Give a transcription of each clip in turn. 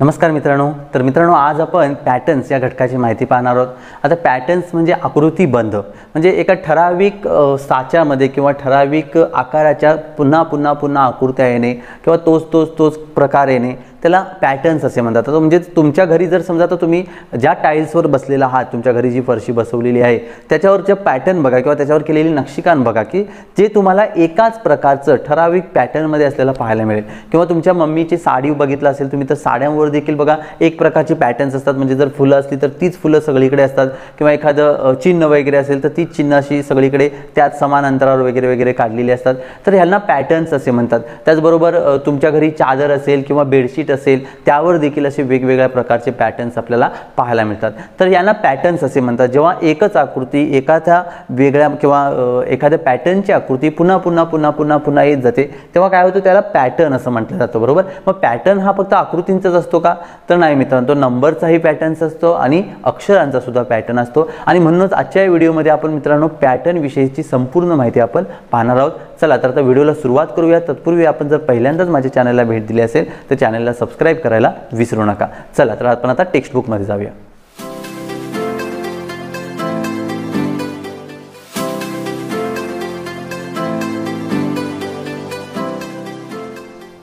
नमस्कार मित्रांनो. तर मित्रांनो आज आपण पॅटर्न्स या घटकाची माहिती पाहणार आहोत. आता पॅटर्न्स म्हणजे आकृतीबंध म्हणजे एका ठराविक साच्यामध्ये किंवा ठराविक आकाराच्या पुन्हा पुन्हा पुन्हा आकृत्या येणे किंवा तोच तोच तोच प्रकार येणे. त्याला पॅटर्न्स असे म्हणतात. तर म्हणजे तुमच्या घरी जर समजा तर तुम्ही ज्या टाईल्सवर बसलेला आहात तुमच्या घरी जी फरशी बसवलेली आहे त्याच्यावरच्या पॅटर्न बघा किंवा त्याच्यावर केलेली नक्षीकाम बघा की जे तुम्हाला एकाच प्रकारचं ठराविक पॅटर्नमध्ये असलेलं पाहायला मिळेल. किंवा तुमच्या मम्मीची साडी बघितलं असेल तुम्ही तर साड्यांवर देखील बघा एक प्रकारची पॅटर्न्स असतात. म्हणजे जर फुलं असली तर तीच फुलं सगळीकडे असतात. किंवा एखादं चिन्ह वगैरे असेल तर तीच चिन्ह अशी सगळीकडे त्याच समान अंतरावर वगैरे वगैरे काढलेली असतात. तर ह्यांना पॅटर्न्स असे म्हणतात. त्याचबरोबर तुमच्या घरी चादर असेल किंवा बेडशीट असेल त्यावर देखील असे वेगवेगळ्या प्रकारचे पॅटर्न्स आपल्याला पाहायला मिळतात. तर यांना पॅटर्न्स असे म्हणतात. जेव्हा एकच आकृती एखाद्या वेगळ्या किंवा एखाद्या पॅटर्नची आकृती पुन्हा पुन्हा पुन्हा पुन्हा पुन्हा येत जाते तेव्हा काय होतं? त्याला पॅटर्न असं म्हटलं जातं बरोबर? मग पॅटर्न हा फक्त आकृतींचाच असतो का? तर नाही मित्रांनो तो नंबरचाही पॅटर्न्स असतो आणि अक्षरांचा सुद्धा पॅटर्न असतो. आणि म्हणूनच आजच्या व्हिडिओमध्ये आपण मित्रांनो पॅटर्न विषयीची संपूर्ण माहिती आपण पाहणार आहोत. चला तर आता व्हिडिओला सुरुवात करूया. तत्पूर्वी आपण जर पहिल्यांदाच माझ्या चॅनलला भेट दिली असेल तर चॅनलला सबस्क्राईब करायला विसरू नका. चला तर आपण आता टेक्स्टबुकमध्ये जाऊया.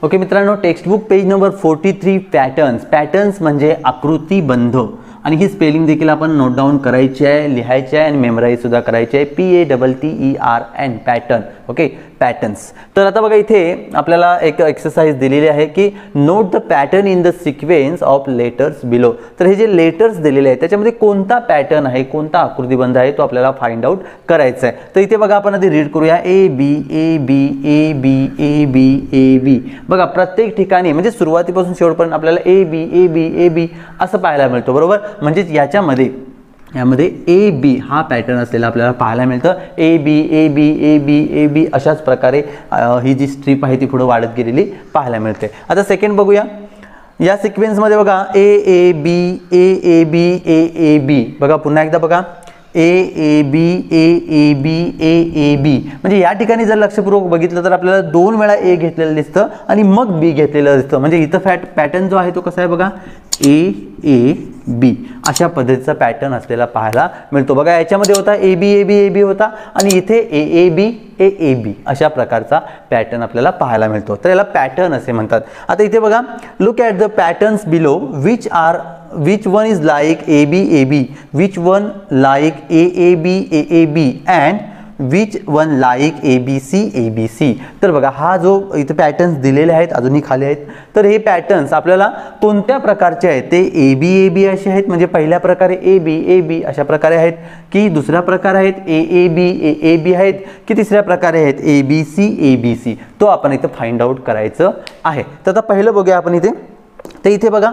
ओके मित्रांनो textbook page number forty three patterns patterns म्हणजे आकृतीबंध आणि ही स्पेलिंग देखील आपण नोट डाऊन करायची आहे लिहायची आहे आणि मेमराईजसुद्धा करायची आहे. P A double T E R N pattern okay patterns तर आता बघा इथे आपल्याला एक एक्सरसाइज दिलेली आहे की note the pattern in the sequence of letters below तर हे जे लेटर्स दिलेले आहेत त्याच्यामध्ये कोणता पॅटर्न आहे कोणता आकृतीबंध आहे तो आपल्याला फाइंड आउट करायचा आहे. तर इथे बघा आपण आधी रीड करूया. ए B A B A B A B A बी बघा प्रत्येक ठिकाणी म्हणजे सुरुवातीपासून शेवटपर्यंत आपल्याला ए बी ए बी ए बी असं पाहायला मिळतो बरोबर? म्हणजेच याच्यामध्ये यामध्ये ए बी हा पॅटर्न असलेला आपल्याला पाहायला मिळतं. ए B A B A B A बी अशाच प्रकारे ही जी स्ट्रीप आहे ती पुढे वाढत गेलेली पाहायला मिळते. आता सेकंड बघूया. या सिक्वेन्समध्ये बघा ए A B A A B A A बी बघा पुन्हा एकदा बघा. ए A B A A B A A बी म्हणजे या ठिकाणी जर लक्षपूर्वक बघितलं तर आपल्याला दोन वेळा ए घेतलेलं दिसतं आणि मग बी घेतलेलं दिसतं. म्हणजे इथं फॅट पॅटर्न जो आहे तो कसा आहे बघा? ए ए बी अशा पद्धतीचा पॅटर्न असलेला पाहायला मिळतो. बघा याच्यामध्ये होता ए बी ए बी ए बी होता आणि इथे ए ए बी ए ए बी अशा प्रकारचा पॅटर्न आपल्याला पाहायला मिळतो. तर याला पॅटर्न असे म्हणतात. आता इथे बघा look at the patterns below which are which one is like AB AB which one like AAB AAB and which one like ABC ABC तर बघा हा जो इथे पॅटर्न्स दिलेले आहेत अजूनही खाली आहेत तर हे पॅटर्न्स आपल्याला कोणत्या प्रकारचे आहेत? ते ए बी ए बी असे आहेत म्हणजे पहिल्या प्रकारे ए बी ए बी अशा प्रकारे आहेत की दुसऱ्या प्रकार आहेत ए ए बी ए ए बी आहेत की तिसऱ्या प्रकारे आहेत ए B C A B C तो आपण इथं फाइंड आउट करायचं आहे. तर आता पहिलं बघूया आपण इथे. तर इथे बघा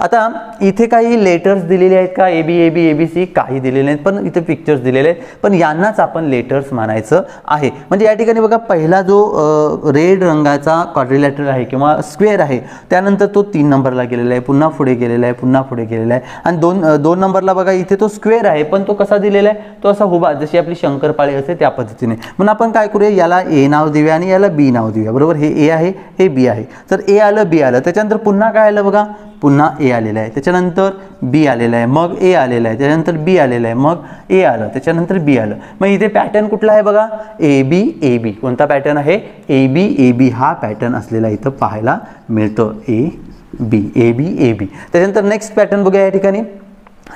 आता इथे काही लेटर्स दिलेले आहेत का? ए B A B A B C काही दिलेले आहेत पण इथे पिक्चर्स दिलेले आहेत. पण यांनाच आपण लेटर्स मानायचं आहे. म्हणजे या ठिकाणी बघा पहिला जो रेड रंगाचा क्वाड्रिलॅटर आहे किंवा स्क्वेअर आहे त्यानंतर तो तीन नंबरला गेलेला आहे पुन्हा पुढे गेलेला आहे पुन्हा पुढे गेलेला आहे. आणि दोन दोन नंबरला बघा इथे तो स्क्वेअर आहे पण तो कसा दिलेला आहे? तो असा हुबा जशी आपली शंकरपाळी असते त्या पद्धतीने. म्हणून आपण काय करूया याला ए नाव देऊया आणि याला बी नाव देऊया. बरोबर? हे ए आहे हे बी आहे. तर ए आलं बी आलं त्याच्यानंतर पुन्हा काय आलं बघा? पुन्हा ए आलेलं आहे. त्याच्यानंतर बी आलेलं आहे. मग ए आलेलं आहे. त्याच्यानंतर बी आलेलं आहे. मग ए आलं. त्याच्यानंतर बी आलं. मग इथे पॅटर्न कुठला आहे बघा? ए बी ए बी. कोणता पॅटर्न आहे? ए बी ए बी. हा पॅटर्न असलेला इथं पाहायला मिळतो. ए बी ए बी ए बी. त्याच्यानंतर नेक्स्ट पॅटर्न बघूया या ठिकाणी.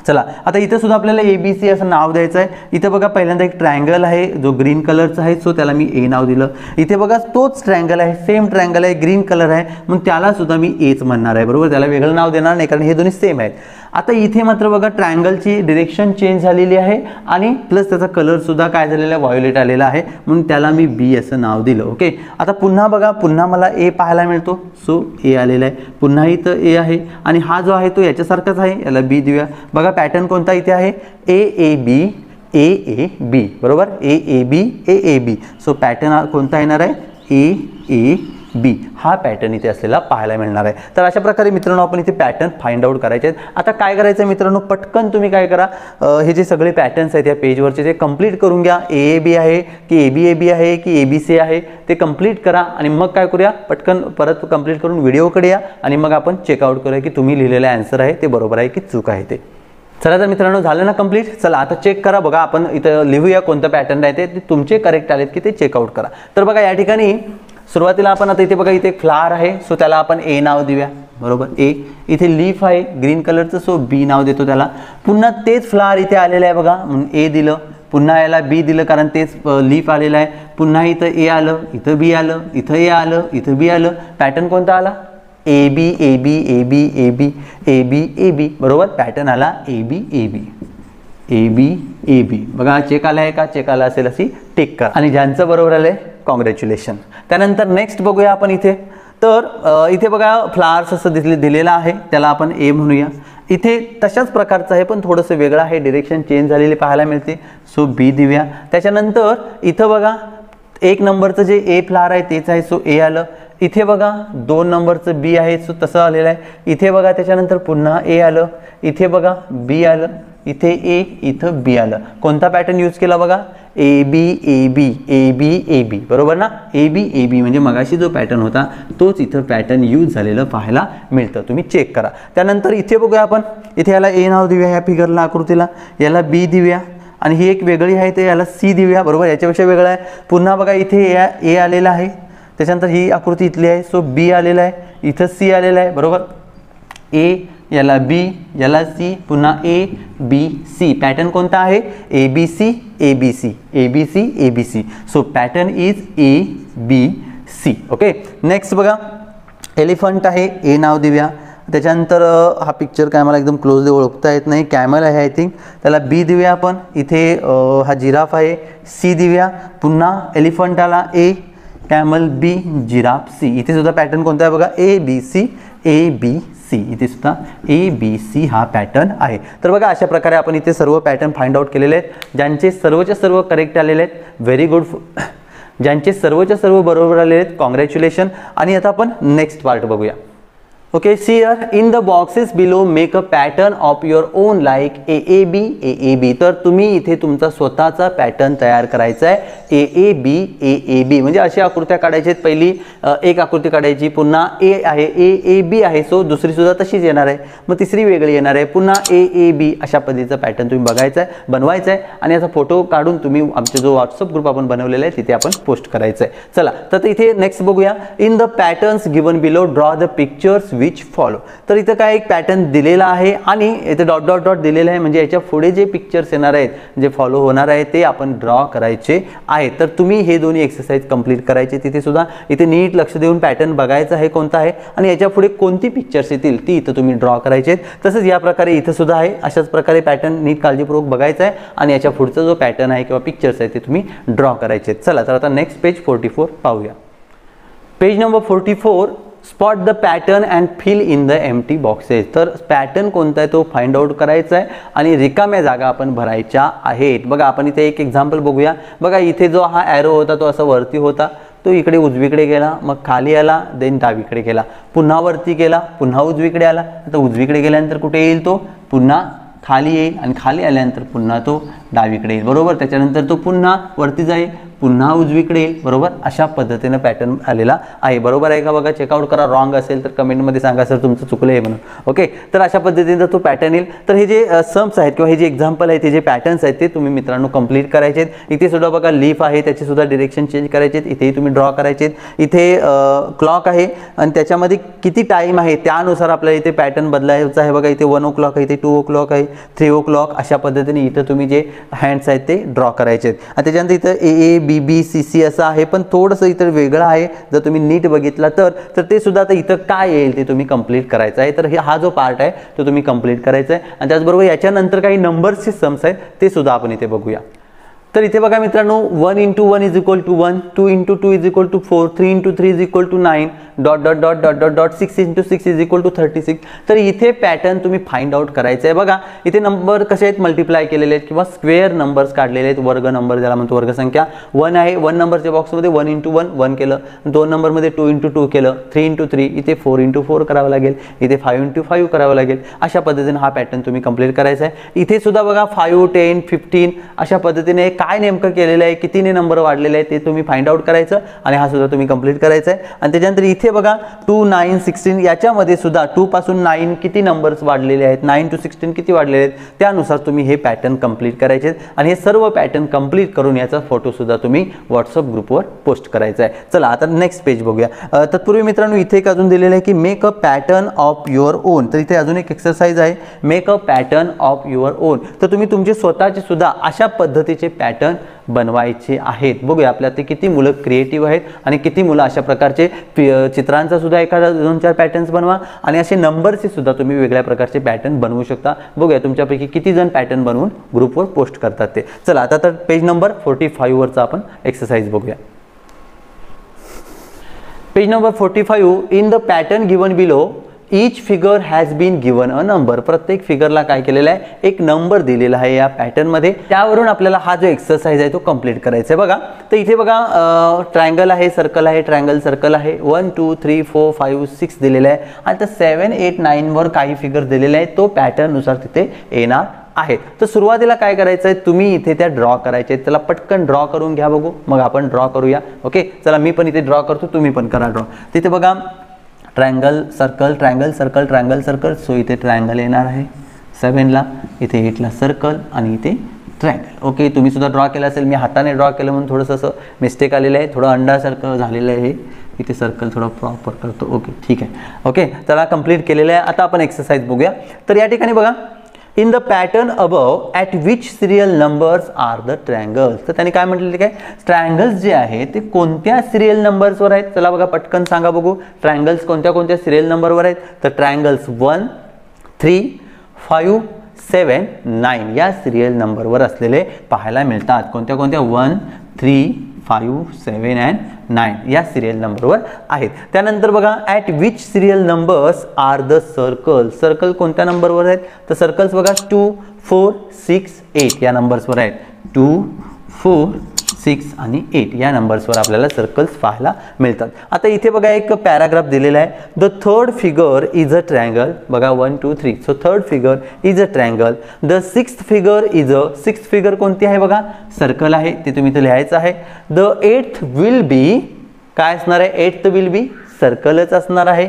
चला आता इथं सुद्धा आपल्याला ए बी सी असं नाव द्यायचं आहे. इथं बघा पहिल्यांदा एक ट्रायंगल आहे जो ग्रीन कलरचा आहे सो त्याला मी ए नाव दिलं. इथे बघा तोच ट्रायंगल आहे सेम ट्रायंगल आहे ग्रीन कलर आहे. मग त्याला सुद्धा मी एच म्हणणार आहे बरोबर? त्याला वेगळं नाव देणार नाही कारण हे दोन्ही सेम आहेत. आता इथे मात्र बघा ट्रायंगलची डिरेक्शन चेंज झालेली आहे आणि प्लस त्याचा कलरसुद्धा काय झालेला आहे? व्हायोलेट आलेला आहे. म्हणून त्याला मी बी असं नाव दिलं ओके आता पुन्हा बघा पुन्हा मला ए पाहायला मिळतो. सो ए आलेला आहे. पुन्हा इथं ए आहे. आणि हा जो आहे तो याच्यासारखाच आहे. याला बी देऊया. बघा पॅटर्न कोणता इथे आहे? ए ए बी ए ए बी बरोबर? ए A B A A B so pattern कोणता येणार आहे? ए ए बी हा पॅटर्न इथे असलेला पाहायला मिळणार आहे. तर अशा प्रकारे मित्रांनो आपण इथे पॅटर्न फाइंड आउट करायचे आहेत. आता काय करायचं आहे मित्रांनो? पटकन तुम्ही काय करा. हे जे सगळे पॅटर्न्स आहेत या पेजवरचे ते कंप्लीट करून घ्या. ए ए बी आहे की ए बी ए बी आहे की ए बी सी आहे ते कंप्लीट करा आणि मग काय करूया? पटकन परत कंप्लीट करून व्हिडिओकडे या आणि मग आपण चेकआउट करूया की तुम्ही लिहिलेलं आन्सर आहे ते बरोबर आहे की चूक आहे ते. चला तर मित्रांनो झालं ना कंप्लीट चला आता चेक करा. बघा आपण इथं लिहूया कोणतं पॅटर्न आहे ते. ते तुमचे करेक्ट आलेत की ते चेकआउट करा. तर बघा या ठिकाणी सुरुवातीला आपण आता इथे बघा इथे एक फ्लावर आहे. सो त्याला आपण ए नाव देऊया. बरोबर? ए इथे लीफ आहे. ग्रीन कलरचं सो बी नाव देतो त्याला. पुन्हा तेच फ्लावर इथे आलेलं आहे बघा. म्हणून ए दिलं. पुन्हा याला बी दिलं कारण तेच लीफ आलेलं आहे. पुन्हा इथं ए आलं इथं बी आलं इथं ए आलं इथं बी आलं. पॅटर्न कोणता आला? ए B A B A B A B A B A बी बरोबर? पॅटर्न आला ए B A B A B A बी बघा चेक आला आहे का? चेक आला असेल अशी टेक करा आणि ज्यांचं बरोबर आलं आहे कॉंग्रॅच्युलेशन त्यानंतर नेक्स्ट बघूया आपण इथे. तर इथे बघा फ्लावर्स असं दिसले दिलेलं आहे. त्याला आपण ए म्हणूया. इथे तशाच प्रकारचं आहे पण थोडंसं वेगळं आहे. डिरेक्शन चेंज झालेली पाहायला मिळते. सो बी देऊया. त्याच्यानंतर इथं बघा एक नंबरचं जे ए फ्लावर आहे तेच आहे. सो ए आलं. इथे बघा दोन नंबरचं बी आहे. सो तसं आलेलं आहे. इथे बघा त्याच्यानंतर पुन्हा ए आलं. इथे बघा बी आलं. इथे ए इथं बी आलं. कोणता पॅटर्न यूज केला बघा? A B A B A B A बी बरोबर ना? ए बी ए बी म्हणजे मगाशी जो पॅटर्न होता तोच इथं पॅटर्न यूज झालेलं पाहायला मिळतं. तुम्ही चेक करा. त्यानंतर इथे बघूया आपण. इथे याला ए नाव देऊया ह्या फिगरला आकृतीला. याला बी देऊया. आणि ही एक वेगळी आहे ते याला सी देऊया. बरोबर? याच्यापेक्षा वेगळं आहे. पुन्हा बघा इथे ए ए आलेला आहे. त्याच्यानंतर ही आकृती इथली आहे. सो बी आलेला आहे. इथं सी आलेला आहे. बरोबर? ए याला बी याला सी पुन्हा ए बी सी पॅटर्न कोणता आहे? A B C A B C A B C A B C so pattern is A B C okay next बघा एलिफंट आहे ए नाव देऊया. त्याच्यानंतर हा पिक्चर काय मला एकदम क्लोजली ओळखता येत नाही. कॅमल आहे आय थिंक त्याला बी देऊया आपण. इथे हा जिराफ आहे. सी देऊया. पुन्हा एलिफंट आला A camel B giraffe C इथे सुद्धा पॅटर्न कोणता आहे बघा? A B C A B C. इथे सुद्धा ए बी सी हा पॅटर्न आहे. तर बघा अशा प्रकारे आपण इथे सर्व पॅटर्न फाइंड आउट केलेले आहेत. ज्यांचे सर्वच्या सर्व करेक्ट आलेले आहेत व्हेरी गुड ज्यांचे सर्वच्या सर्व बरोबर आलेले आहेत कॉंग्रॅच्युलेशन आणि आता आपण नेक्स्ट पार्ट बघूया. Okay see here in the boxes below make a pattern of your own like A A B A A B तर तुम्ही इथे तुमचा स्वतःचा पॅटर्न तयार करायचा आहे. ए ए बी ए ए बी म्हणजे अशी आकृत्या काढायची आहेत. पहिली एक आकृती काढायची. पुन्हा ए आहे ए ए बी आहे. सो दुसरी सुद्धा तशीच येणार आहे. मग तिसरी वेगळी येणार आहे. पुन्हा ए ए बी अशा पद्धतीचा पॅटर्न तुम्ही बघायचा आहे बनवायचा आहे. आणि याचा फोटो काढून तुम्ही आमचे जो व्हॉट्सअप ग्रुप आपण बनवलेला आहे तिथे आपण पोस्ट करायचं आहे. चला तर इथे नेक्स्ट बघूया. In the patterns given below draw the pictures which follow तर इथं काय एक पॅटर्न दिलेला आहे आणि इथे डॉट डॉट डॉट दिलेलं आहे. म्हणजे याच्यापुढे जे पिक्चर्स येणार आहेत जे फॉलो होणार आहे ते आपण ड्रॉ करायचे आहे तर तुम्ही हे दोन्ही एक्सरसाइज कंप्लीट करायचे. तिथे सुद्धा इथे नीट लक्ष देऊन पॅटर्न बघायचं आहे कोणता आहे. आणि याच्यापुढे कोणती पिक्चर्स येतील ती इथं तुम्ही ड्रॉ करायचे आहेत. तसंच या प्रकारे इथं सुद्धा आहे. अशाच प्रकारे पॅटर्न नीट काळजीपूर्वक बघायचा आहे. आणि याच्या पुढचा जो पॅटर्न आहे किंवा पिक्चर्स आहे ते तुम्ही ड्रॉ करायचे आहेत. चला तर आता नेक्स्ट पेज फोर्टी फोर पाहूया. Page number forty four spot the pattern and fill in the empty boxes तर पॅटर्न कोणता आहे तो फाइंड आउट करायचा आहे आणि रिकाम्या जागा आपण भरायच्या आहेत. बघा आपण इथे एक एक्झाम्पल बघूया. बघा इथे जो हा ॲरो होता तो असा वरती होता. तो इकडे उजवीकडे गेला मग खाली आला देन डावीकडे गेला. पुन्हा वरती गेला पुन्हा उजवीकडे आला. आता उजवीकडे गेल्यानंतर कुठे येईल तो? पुन्हा खाली येईल आणि खाली आल्यानंतर पुन्हा तो डावीकडे येईल. बरोबर? त्याच्यानंतर तो पुन्हा वरती जाईल पुन्हा उजवीकडे येईल. बरोबर? अशा पद्धतीनं पॅटर्न आलेला आहे. बरोबर आहे का बघा? चेकआउट करा. रॉंग असेल तर कमेंटमध्ये सांगा सर तुमचं चुकलं आहे म्हणून. ओके तर अशा पद्धतीनं तो पॅटर्न येईल तर हे जे सम्स आहेत किंवा हे जे एक्झाम्पल आहेत ते जे पॅटर्न्स आहेत ते तुम्ही मित्रांनो कंप्लीट करायचे आहेत इथे सुद्धा बघा लीफ आहे त्याचे सुद्धा डिरेक्शन चेंज करायचे आहेत इथेही तुम्ही ड्रॉ करायचे आहेत इथे क्लॉक आहे. आणि त्याच्यामध्ये किती टाईम आहे त्यानुसार आपल्याला इथे पॅटर्न बदलायचा आहे. बघा इथे वन ओ क्लॉक आहे इथे टू ओ क्लॉक आहे थ्री ओ क्लॉक अशा पद्धतीने इथं तुम्ही जे हँड्स आहेत ते ड्रॉ करायचे आहेत. आणि त्याच्यानंतर इथं ए A B B C C असं आहे पण थोडंसं इथं वेगळं आहे. जर तुम्ही नीट बघितला तर तर ते सुद्धा आता इथं काय येईल ते तुम्ही कंप्लीट करायचं आहे. तर हे हा जो पार्ट आहे तो तुम्ही कंप्लीट करायचा आहे. आणि त्याचबरोबर याच्यानंतर काही नंबर्सचे सम्स आहेत ते सुद्धा आपण इथे बघूया. तर इथे बघा मित्रांनो one into one is equal to one two into two is equal to four three into three is equal to nine dot dot dot dot dot dot six into six is equal to thirty six तर इथे pattern तुम्ही find out करायचं आहे बघा इथे number कसे आहेत? Multiply केलेले आहेत किंवा स्क्वेअर नंबर्स काढलेले आहेत. वर्ग नंबर ज्याला म्हणतो वर्गसंख्या. वन आहे वन नंबरच्या बॉक्समध्ये वन इंटू वन वन केलं. दोन नंबरमध्ये टू इंटू टू केलं. थ्री इंटू थ्री इथे फोर इंटू फोर करावं लागेल. इथे फाईव्ह इंटू फाईव्ह करावं लागेल. अशा पद्धतीने हा पॅटर्न तुम्ही कंप्लीट करायचा आहे इथे सुद्धा बघा फाईव्ह टेन फिफ्टीन अशा पद्धतीने एक काय नेमकं केलेलं आहे कितीने नंबर वाढलेले आहे ते तुम्ही फाइंड आउट करायचं आणि हा सुद्धा तुम्ही कंप्लीट करायचा आहे. आणि त्याच्यानंतर इथे बघा टू नाईन सिक्स्टीन याच्यामध्ये सुद्धा टू पासून नाईन किती नंबर्स वाढलेले आहेत नाईन टू सिक्स्टीन किती वाढलेले आहेत त्यानुसार तुम्ही हे पॅटर्न कंप्लीट करायचे आहेत. आणि हे सर्व पॅटर्न कंप्लीट करून याचा फोटोसुद्धा तुम्ही व्हॉट्सअप ग्रुपवर पोस्ट करायचा आहे. चला आता नेक्स्ट पेज बघूया. तत्पूर्वी मित्रांनो इथे एक अजून दिलेलं आहे की make a pattern of your own तर इथे अजून एक एक्सरसाइज आहे. Make a pattern of your own तर तुम्ही तुमचे स्वतःचे सुद्धा अशा पद्धतीचे पॅटर्न पॅटर्न बनवायचे आहेत. बघूया आपल्या ते किती मुलं क्रिएटिव्ह आहेत आणि किती मुलं अशा प्रकारचे चित्रांचा सुद्धा एखादा दोन चार पॅटर्न्स बनवा आणि असे नंबरचे सुद्धा तुम्ही वेगळ्या प्रकारचे पॅटर्न बनवू शकता. बघूया तुमच्यापैकी किती जण पॅटर्न बनवून ग्रुपवर पोस्ट करतात ते. चला आता तर पेज नंबर फोर्टी फाईव्हवरचा आपण एक्सरसाइज बघूया. Page number forty five in the pattern given below each figure has been given a number प्रत्येक फिगरला काय केलेलं आहे? एक नंबर दिलेला आहे या पॅटर्नमध्ये त्यावरून आपल्याला हा जो एक्सरसाइज आहे तो कंप्लीट करायचा आहे. बघा तर इथे बघा ट्रायंगल आहे सर्कल आहे ट्रायंगल सर्कल आहे. One two three four five six दिलेलं आहे. आणि तर सेवन एट नाईनवर काही फिगर दिलेले आहे तो पॅटर्ननुसार तिथे येणार आहे. तर सुरुवातीला काय करायचं आहे? तुम्ही इथे त्या ड्रॉ करायचे त्याला पटकन ड्रॉ करून घ्या बघू. मग आपण ड्रॉ करूया. ओके चला मी पण इथे ड्रॉ करतो तुम्ही पण करा ड्रॉ तिथे बघा triangle circle triangle circle triangle circle. So इथे ट्रायंगल येणार आहे. सेवनला इथे एटला सर्कल आणि इथे ट्रायंगल ओके तुम्ही सुद्धा ड्रॉ केलं असेल. मी हाताने ड्रॉ केलं म्हणून थोडंसं असं मिस्टेक आलेलं आहे. थोडं अंडासारखं झालेलं आहे इथे सर्कल थोडं प्रॉपर करतो. ओके ठीक आहे. ओके त्याला कंप्लीट केलेलं आहे. आता आपण एक्सरसाइज बघूया. तर या ठिकाणी बघा. In the pattern above at which serial numbers are the triangles तर त्यांनी काय म्हटलेले काय ट्रँगल्स जे आहे ते कोणत्या सिरियल नंबर्सवर आहेत? चला बघा पटकन सांगा बघू. ट्रँगल्स कोणत्या कोणत्या सिरियल नंबरवर आहेत? तर triangles one three five seven nine या सिरियल नंबरवर असलेले पाहायला मिळतात. कोणत्या कोणत्या? One three five seven and nine या सिरियल नंबरवर आहेत. त्यानंतर बघा at which serial numbers are the circle circle कोणत्या नंबरवर आहेत? तर सर्कल्स बघा टू फोर सिक्स एट या नंबर्सवर आहेत. टू फोर सिक्स आणि एट या नंबर्सवर आपल्याला सर्कल्स पाहायला मिळतात. आता इथे बघा एक पॅराग्राफ दिलेला आहे. The third figure is a triangle बघा one two three so third figure is a triangle the sixth figure is a sixth figure कोणती आहे बघा? सर्कल आहे. ते तुम्ही इथं लिहायचं आहे. द एट्थ विल बी काय असणार आहे? एट्थ विल बी सर्कलच असणार आहे.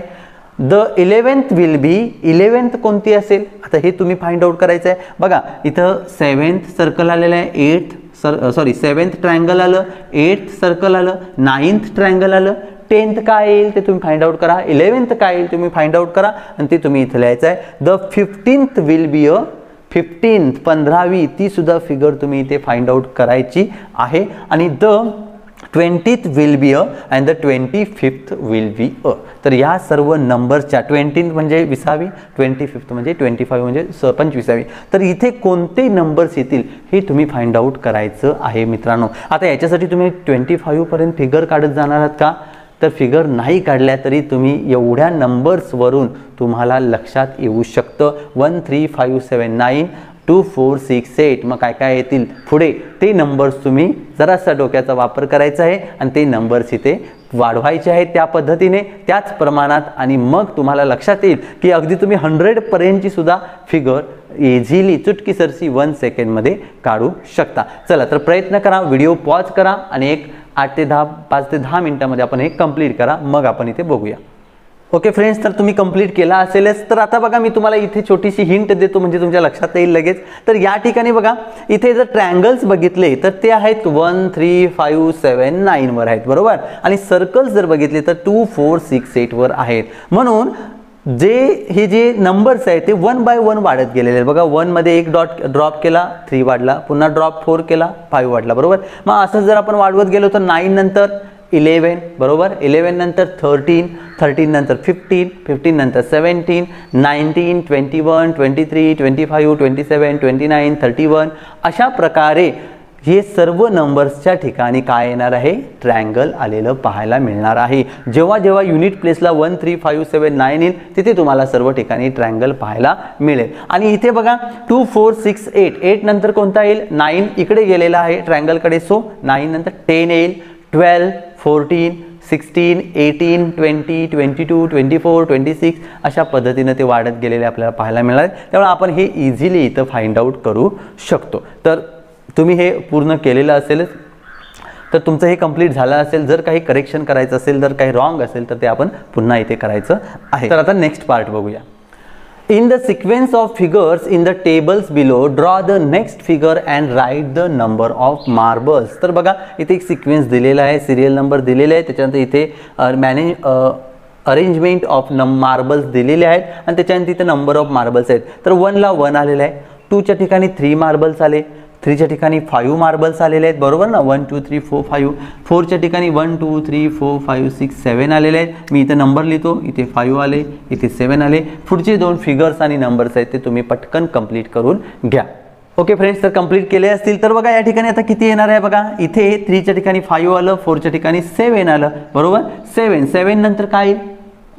The eleventh will be eleventh कोणती असेल? आता हे तुम्ही फाइंड आउट करायचं आहे बघा इथं सेवन्थ सर्कल आलेलं आहे. Eighth sir sorry seventh triangle आलं एट्थ सर्कल आलं नाईन्थ ट्रायंगल आलं. टेन्थ काय येईल ते तुम्ही फाइंड आउट करा. इलेवन्थ काय येईल तुम्ही फाइंड आउट करा. आणि ते तुम्ही इथं लिहायचं आहे. The fifteenth will be a fifteenth पंधरावी तीसुद्धा फिगर तुम्ही इथे फाइंड आउट करायची आहे. आणि the twentieth will be a and the twenty fifth will be a तर या सर्व नंबरच्या ट्वेंटीथ म्हणजे विसावी ट्वेंटी फिफ्थ म्हणजे ट्वेंटी फाईव्ह म्हणजे स पंचविसावी तर इथे कोणते नंबर्स येतील हे तुम्ही फाइंड आउट करायचं आहे मित्रांनो. आता याच्यासाठी तुम्ही ट्वेंटी फाईव्हपर्यंत फिगर काढत जाणार आहात का? तर फिगर नाही काढल्या तरी तुम्ही एवढ्या नंबर्सवरून तुम्हाला लक्षात येऊ शकतं. One three five seven nine two four six eight मग काय काय येतील? पुढे ते नंबर्स तुम्ही जरासा डोक्याचा वापर करायचा आहे आणि ते नंबर्स इथे वाढवायचे आहेत त्या पद्धतीने त्याच प्रमाणात आणि मग तुम्हाला लक्षात येईल की अगदी तुम्ही हंड्रेडपर्यंतची सुद्धा फिगर इझिली चुटकीसरशी वन सेकंडमध्ये काढू शकता. चला तर प्रयत्न करा व्हिडिओ पॉज करा आणि एक आठ ते दहा पाच ते दहा मिनटामध्ये आपण हे कंप्लीट करा. मग आपण इथे बघूया. ओके फ्रेंड्स तर तुम्ही कंप्लीट केला असेलच. तर आता बघा मी तुम्हाला इथे छोटीशी हिंट देतो म्हणजे तुमच्या लक्षात येईल लगेच. तर या ठिकाणी बघा इथे जर ट्रँगल्स बघितले तर ते आहेत वन थ्री फाईव्ह सेवन नाईनवर आहेत बरोबर? आणि सर्कल्स जर बघितले तर टू फोर सिक्स एटवर आहेत. म्हणून जे हे जे नंबर्स आहेत ते वन बाय वन वाढत गेलेले आहेत. बघा वनमध्ये एक डॉट ड्रॉप केला थ्री वाढला. पुन्हा ड्रॉप फोर केला फाईव्ह वाढला बरोबर? मग असं जर आपण वाढवत गेलो तर नाईन नंतर इलेवन बरोबर? इलेवन नंतर थर्टीन थर्टीन नंतर फिफ्टीन फिफ्टीन नंतर seventeen nineteen twenty one twenty three twenty five twenty seven twenty nine thirty one. अशा प्रकारे हे सर्व नंबर्सच्या ठिकाणी काय येणार आहे? ट्रँगल आलेलं पाहायला मिळणार आहे. जेव्हा जेव्हा unit प्लेसला one three five seven nine येईल तिथे तुम्हाला सर्व ठिकाणी ट्रँगल पाहायला मिळेल. आणि इथे बघा two four six eight. Eight नंतर कोणता येईल? नाईन इकडे गेलेला आहे ट्रँगलकडे सो नाईन नंतर टेन येईल. Twelve fourteen sixteen eighteen twenty twenty two twenty four twenty six अशा पद्धतीनं ते वाढत गेलेले आपल्याला पाहायला मिळणार त्यामुळे आपण हे इझिली इथं फाइंड आउट करू शकतो. तर तुम्ही हे पूर्ण केलेलं असेलच तर तुमचं हे कंप्लीट झालं असेल जर काही करेक्शन करायचं असेल जर काही रॉंग असेल तर ते आपण पुन्हा इथे करायचं आहे. तर आता नेक्स्ट पार्ट बघूया. In the sequence of figures in the tables below, draw the next figure and write the number of marbles. तर बघा इथे एक सिक्वेन्स दिलेला आहे सिरियल नंबर दिलेला आहे. त्याच्यानंतर इथे मॅनेज अरेंजमेंट ऑफ नम मार्बल्स दिलेले आहेत. आणि त्याच्यानंतर इथे नंबर ऑफ मार्बल्स आहेत. तर वनला वन आलेला आहे. टूच्या ठिकाणी थ्री मार्बल्स आले. थ्रीच्या ठिकाणी फाईव्ह मार्बल्स आलेले आहेत बरोबर ना? One two three four five फोरच्या ठिकाणी one two three four five six seven आलेले आहेत. मी इथे नंबर लिहितो. इथे फायू आले इथे सेवन आले. पुढचे दोन फिगर्स आणि नंबर्स आहेत ते तुम्ही पटकन कंप्लीट करून घ्या. ओके फ्रेंड्स तर कंप्लीट केले असतील तर बघा या ठिकाणी आता किती येणार आहे बघा? इथे थ्रीच्या ठिकाणी फायू आलं फोरच्या ठिकाणी सेवन आलं. बरोबर? सेवन सेवन नंतर काय येईल?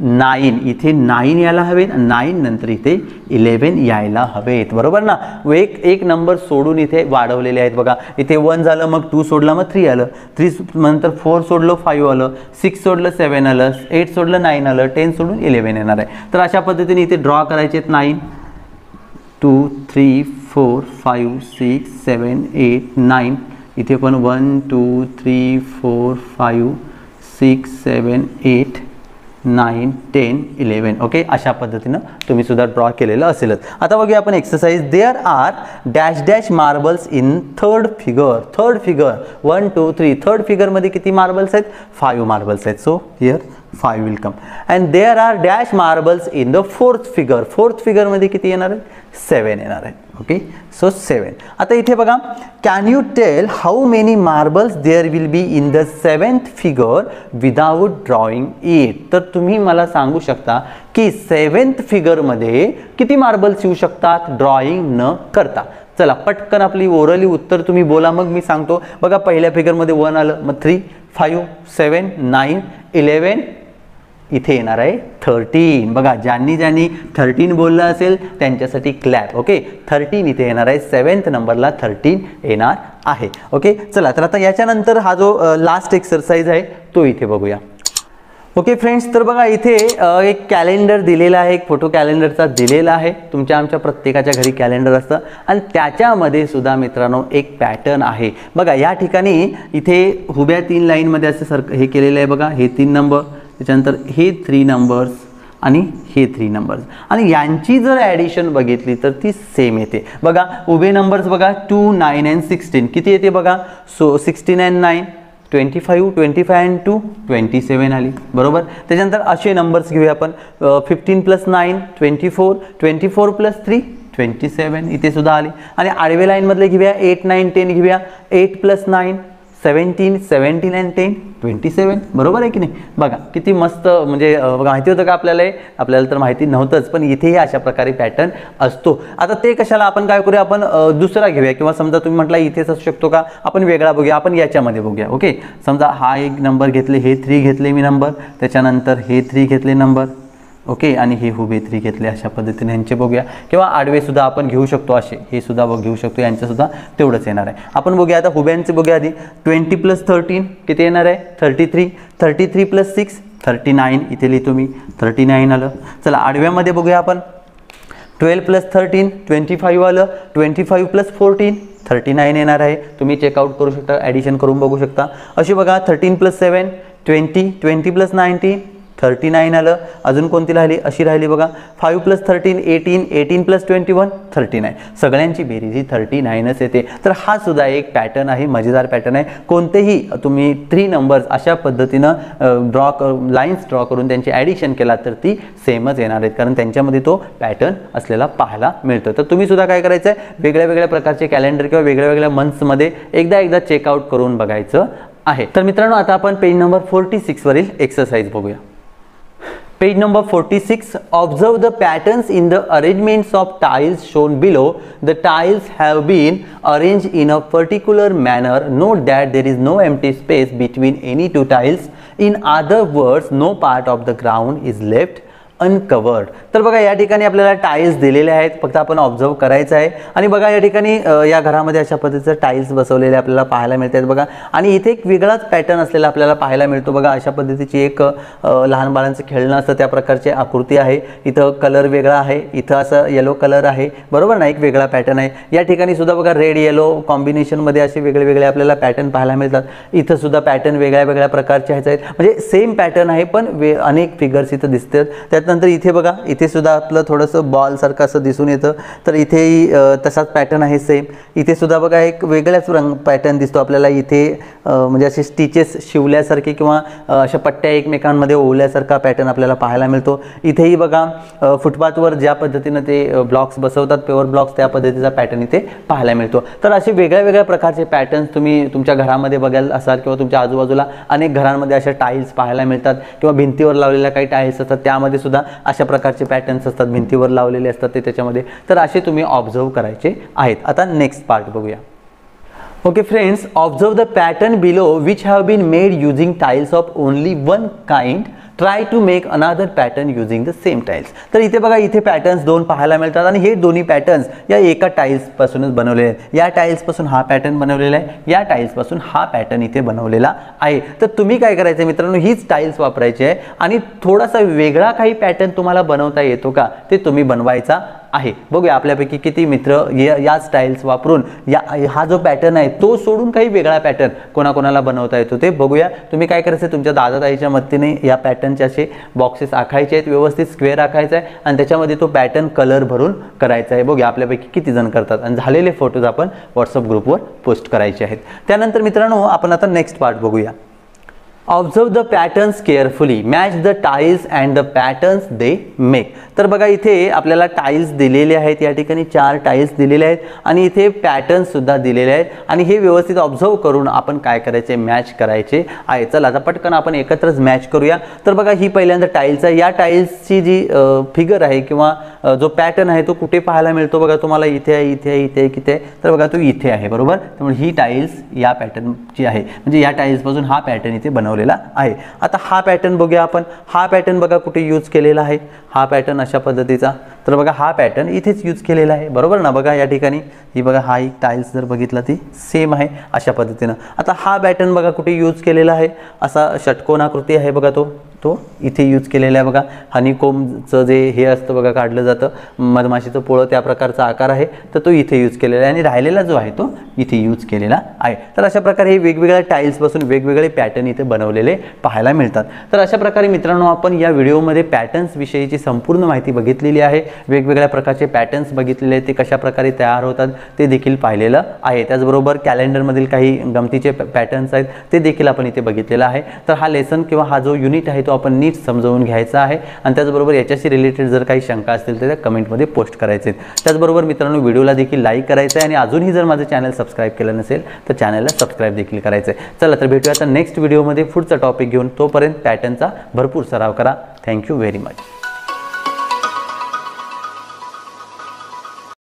नाईन. इथे नाईन यायला हवेत नाईन नंतर इथे इलेवन यायला हवेत. बरोबर ना? एक एक नंबर सोडून इथे वाढवलेले आहेत बघा. इथे वन झालं मग टू सोडला मग थ्री आलं. थ्री नंतर फोर सोडलं फाईव्ह आलं. सिक्स सोडलं सेवन आलं. एट सोडलं नाईन आलं. टेन सोडून इलेवन येणार आहे. तर अशा पद्धतीने इथे ड्रॉ करायचे आहेत nine. Two three four five six seven eight nine. इथे पण one two three four five six seven eight. Nine ten eleven okay अशा पद्धतीनं तुम्ही सुद्धा ड्रॉ केलेलं असेलच. आता बघूया आपण exercise there are dash dash marbles in third figure third figure one two three third फिगरमध्ये किती मार्बल्स आहेत? फाईव्ह मार्बल्स आहेत. So here five will come and there are dash marbles in the fourth figure fourth फिगरमध्ये किती येणार आहे सेवन येणार आहे okay? So seven आता इथे बघा can you tell how many marbles there will be in the seventh figure without drawing it तर तुम्ही मला सांगू शकता की सेवन्थ फिगरमध्ये किती मार्बल्स येऊ शकतात? ड्रॉइंग न करता. चला पटकन आपली ओरली उत्तर तुम्ही बोला मग मी सांगतो. बघा पहिल्या फिगरमध्ये वन आलं. मग three five seven nine eleven इथे येणार आहे थर्टीन. बघा ज्यांनी ज्यांनी थर्टीन बोललं असेल त्यांच्यासाठी क्लॅप ओके थर्टीन इथे येणार आहे. सेवन्थ नंबरला थर्टीन येणार आहे ओके चला तर आता याच्यानंतर हा जो लास्ट एक्सरसाइज आहे तो इथे बघूया. ओके फ्रेंड्स तर बघा इथे एक कॅलेंडर दिलेला आहे एक फोटो कॅलेंडरचा दिलेला आहे. तुमच्या आमच्या प्रत्येकाच्या घरी कॅलेंडर असतं. आणि त्याच्यामध्ये सुद्धा मित्रांनो एक पॅटर्न आहे. बघा या ठिकाणी इथे हुब्या तीन लाईनमध्ये असं सर हे केलेलं आहे बघा. हे तीन नंबर त्याच्यानंतर हे थ्री नंबर्स आणि हे थ्री नंबर्स आणि यांची जर ॲडिशन बघितली तर ती सेम येते. बघा उभे नंबर्स बघा टू नाईन अँड सिक्स्टीन किती येते बघा? So sixteen and nine twenty five twenty five and two twenty seven आली. बरोबर? त्याच्यानंतर असे नंबर्स घेऊया आपण. Fifteen plus nine twenty four twenty four plus three twenty seven इथे सुद्धा आली. आणि आडवे लाईनमधले घेऊया. एट नाईन टेन घेऊया. Eight plus nine seventeen seventeen and ten twenty seven बरोबर आहे की नाही? बघा किती मस्त म्हणजे माहिती होतं का आपल्याला? आपल्याला तर माहिती नव्हतंच पण इथेही अशा प्रकारे पॅटर्न असतो. आता ते कशाला आपण काय करूया? आपण दुसरा घेऊया. किंवा समजा तुम्ही म्हटलं इथेच असू शकतो का? आपण वेगळा बघूया. आपण याच्यामध्ये बघूया ओके समजा हा एक नंबर घेतले हे थ्री घेतले मी नंबर त्याच्यानंतर हे थ्री घेतले नंबर ओके? आणि हे हुबे थ्री घेतले अशा पद्धतीने यांचे बघूया. किंवा आडवे सुद्धा आपण घेऊ शकतो असे. हे सुद्धा घेऊ शकतो. यांचंसुद्धा तेवढंच येणार आहे. आपण बघूया आता हुब्यांचे बघूया आधी. ट्वेंटी प्लस थर्टीन किती येणार आहे? Thirty three thirty three plus six thirty nine इथे लिहितो मी. थर्टी नाईन आलं. चला आडव्यामध्ये बघूया आपण. Twelve plus thirteen twenty five आलं. Twenty five plus fourteen thirty nine येणार आहे. तुम्ही चेकआउट करू शकता ॲडिशन करून बघू शकता. अशी बघा thirteen plus seven twenty twenty plus nineteen thirty nine आलं. अजून कोणती राहिली? अशी राहिली बघा. Five plus thirteen eighteen eighteen plus twenty one thirty nine सगळ्यांची बेरीज ही थर्टी नाईनच येते. तर हा सुद्धा एक पॅटर्न आहे मजेदार पॅटर्न आहे. कोणतेही तुम्ही थ्री नंबर्स अशा पद्धतीनं ड्रॉ कर लाईन्स ड्रॉ करून त्यांची ॲडिशन केला तर ती सेमच येणार आहेत. कारण त्यांच्यामध्ये तो पॅटर्न असलेला पाहायला मिळतो तर तुम्ही सुद्धा काय करायचं आहे वेगळ्या वेगळ्या प्रकारचे कॅलेंडर किंवा वेगळ्या वेगळ्या मंथ्समध्ये एकदा एकदा चेकआउट करून बघायचं आहे. तर मित्रांनो आता आपण पेज नंबर फोर्टी सिक्सवरील एक्सरसाइज बघूया. Page number 46. Observe the patterns in the arrangements of tiles shown below. The tiles have been arranged in a particular manner. Note that there is no empty space between any two tiles. In other words, no part of the ground is left uncovered तर बघा या ठिकाणी आपल्याला tiles दिलेले आहेत. फक्त आपण observe करायचं आहे. आणि बघा या ठिकाणी या घरामध्ये अशा पद्धतीचं टाईल्स बसवलेले आपल्याला पाहायला मिळतात बघा. आणि इथे एक वेगळाच पॅटर्न असलेला आपल्याला पाहायला मिळतो बघा. अशा पद्धतीची एक लहान बाळांचं खेळणं असतं त्या प्रकारची आकृती आहे. इथं कलर वेगळा आहे. इथं असं येलो कलर आहे. बरोबर ना? एक वेगळा पॅटर्न आहे. या ठिकाणी सुद्धा बघा रेड येलो कॉम्बिनेशनमध्ये असे वेगळे वेगळे आपल्याला पॅटर्न पाहायला मिळतात. इथं सुद्धा पॅटर्न वेगळ्या वेगळ्या प्रकारचे आहेत. म्हणजे सेम पॅटर्न आहे पण वे अनेक फिगर्स इथं दिसतात. त्यात त्याच्यानंतर इथे बघा इथे सुद्धा आपलं थोडंसं बॉलसारखं असं दिसून येतं. तर इथेही तसाच पॅटर्न आहे सेम इथे सुद्धा बघा एक वेगळ्याच रंग पॅटर्न दिसतो आपल्याला. इथे म्हणजे असे स्टिचेस शिवल्यासारखे किंवा अशा पट्ट्या एकमेकांमध्ये ओवल्यासारखा पॅटर्न आपल्याला पाहायला मिळतो. इथेही बघा फुटपाथवर ज्या पद्धतीनं ते ब्लॉक्स बसवतात पेवर ब्लॉक्स त्या पद्धतीचा पॅटर्न इथे पाहायला मिळतो. तर असे वेगळ्या वेगळ्या प्रकारचे पॅटर्न्स तुम्ही तुमच्या घरामध्ये बघायला असाल किंवा तुमच्या आजूबाजूला अनेक घरांमध्ये अशा टाईल्स पाहायला मिळतात किंवा भिंतीवर लावलेल्या काही टाईल्स असतात त्यामध्ये सुद्धा अशा प्रकारचे पॅटर्न्स असतात भिंतीवर लावलेले असतात ते त्याच्यामध्ये. तर असे तुम्ही ऑब्झर्व करायचे आहेत. आता नेक्स्ट पार्ट बघूया. Okay friends observe the pattern below which have been made using tiles of only one kind try to make another pattern using the same tiles तर इथे बघा इथे पॅटर्न्स दोन पाहायला मिळतात आणि हे दोन्ही पॅटर्न्स या एका टाईल्सपासूनच बनवलेले आहेत. या टाईल्सपासून हा पॅटर्न बनवलेला आहे. या टाईल्सपासून हा पॅटर्न इथे बनवलेला आहे. तर तुम्ही काय करायचं मित्रांनो? हीच टाईल्स वापरायची आहे. आणि थोडासा वेगळा काही पॅटर्न तुम्हाला बनवता येतो का? ते तुम्ही बनवायचा आहे. बघूया आपल्यापैकी किती मित्र या स्टाईल्स वापरून या हा जो पॅटर्न आहे तो सोडून काही वेगळा पॅटर्न कोणाकोणाला बनवता येतो ते बघूया. तुम्ही काय करायचं तुमच्या दादाताईच्या मदतीने या पॅटर्नचे असे बॉक्सेस आखायचे आहेत व्यवस्थित स्क्वेअर आखायचा आहे आणि त्याच्यामध्ये तो पॅटर्न कलर भरून करायचा आहे. बघूया आपल्यापैकी किती जण करतात. आणि झालेले फोटोज आपण व्हॉट्सअप ग्रुपवर पोस्ट करायचे आहेत. त्यानंतर मित्रांनो आपण आता नेक्स्ट पार्ट बघूया. Observe the patterns carefully match the tiles and the patterns they make तर बघा इथे आपल्याला टाईल्स दिलेले आहेत. या ठिकाणी चार टाईल्स दिलेले आहेत आणि इथे पॅटर्न्स सुद्धा दिलेले आहेत. आणि हे व्यवस्थित ऑब्झर्व करून आपण काय करायचे? मॅच करायचे आहे. चला आता पटकन आपण एकत्रच मॅच करूया. तर बघा ही पहिल्यांदा टाईल्स आहे. या टाईल्सची जी फिगर आहे किंवा जो पॅटर्न आहे तो कुठे पाहायला मिळतो? बघा तुम्हाला इथे आहे इथे आहे इथे किथे तर बघा तो इथे आहे बरोबर? त्यामुळे ही टाईल्स या पॅटर्नची आहे. म्हणजे या टाईल्सपासून हा पॅटर्न इथे बनवला बनवलेला आहे. आता हा पॅटर्न बघूया आपण. हा पॅटर्न बघा कुठे यूज केलेला आहे. हा पॅटर्न अशा पद्धतीचा. तर बघा हा पॅटर्न इथेच यूज केलेला आहे. बरोबर ना? बघा या ठिकाणी. ही बघा हा एक टाईल्स जर बघितला ती सेम आहे अशा पद्धतीनं. आता हा पॅटर्न बघा कुठे यूज केलेला आहे. असा षटकोनाकृती आहे बघा तो. तो इथे यूज केलेला आहे बघा हनीकोमचं जे हे असतं बघा काढलं जातं. मधमाशीचं पोळं त्या प्रकारचा आकार आहे तर तो इथे यूज केलेला आहे. आणि राहिलेला जो आहे तो इथे यूज केलेला आहे. तर अशा प्रकारे हे वेगवेगळ्या टाईल्सपासून वेगवेगळे पॅटर्न इथे बनवलेले पाहायला मिळतात. तर अशा प्रकारे मित्रांनो आपण या व्हिडिओमध्ये पॅटर्न्स विषयीची संपूर्ण माहिती बघितलेली आहे. वेगवेगळ्या प्रकारचे पॅटर्न्स बघितलेले आहेत ते कशा प्रकारे तयार होतात ते देखील पाहिलेलं आहे. त्याचबरोबर कॅलेंडरमधील काही गमतीचे पॅटर्न्स आहेत ते देखील आपण इथे बघितलेलं आहे. तर हा लेसन किंवा हा जो युनिट आहे तो आपण नीट समजावून घ्यायचा आहे. आणि त्याचबरोबर याच्याशी रिलेटेड जर काही शंका असतील तर त्या कमेंटमध्ये पोस्ट करायचे त्याचबरोबर मित्रांनो व्हिडिओला देखील लाईक करायचं आहे. आणि अजूनही जर माझं चॅनल सबस्क्राईब केलं नसेल तर चॅनलला सबस्क्राईब देखील करायचं आहे. चला तर भेटूया आता नेक्स्ट व्हिडिओमध्ये पुढचा टॉपिक घेऊन. तोपर्यंत पॅटर्नचा भरपूर सराव करा. Thank you very much